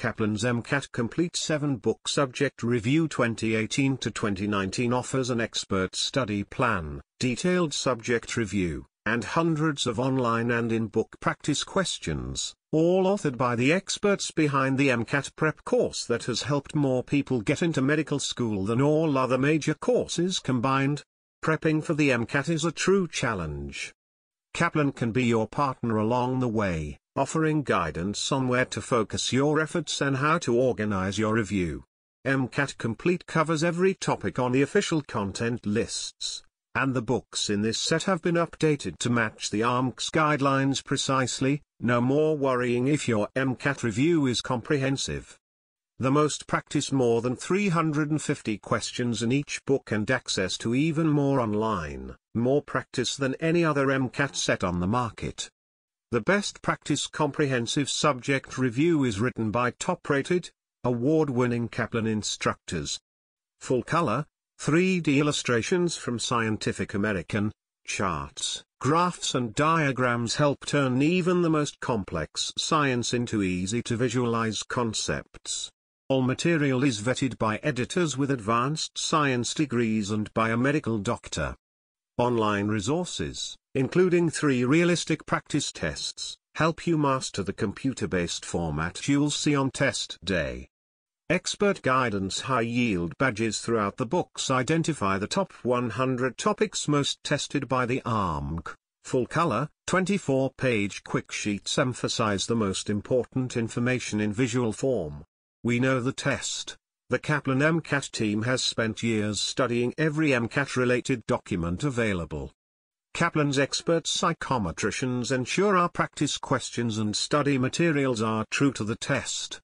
Kaplan's MCAT Complete 7-Book Subject Review 2018 to 2019 offers an expert study plan, detailed subject review, and hundreds of online and in-book practice questions, all authored by the experts behind the MCAT prep course that has helped more people get into medical school than all other major courses combined. Prepping for the MCAT is a true challenge. Kaplan can be your partner along the way, offering guidance on where to focus your efforts and how to organize your review. MCAT Complete covers every topic on the official content lists, and the books in this set have been updated to match the AAMC's guidelines precisely, no more worrying if your MCAT review is comprehensive. The most practice more than 350 questions in each book and access to even more online, more practice than any other MCAT set on the market. The best practice comprehensive subject review is written by top-rated, award-winning Kaplan instructors. Full color, 3D illustrations from Scientific American, charts, graphs and diagrams help turn even the most complex science into easy to visualize concepts. All material is vetted by editors with advanced science degrees and by a medical doctor. Online resources, including three realistic practice tests, help you master the computer-based format you'll see on test day. Expert guidance high-yield badges throughout the books identify the top 100 topics most tested by the AAMC. Full-color, 24-page quick sheets emphasize the most important information in visual form. We know the test. The Kaplan MCAT team has spent years studying every MCAT-related document available. Kaplan's expert psychometricians ensure our practice questions and study materials are true to the test.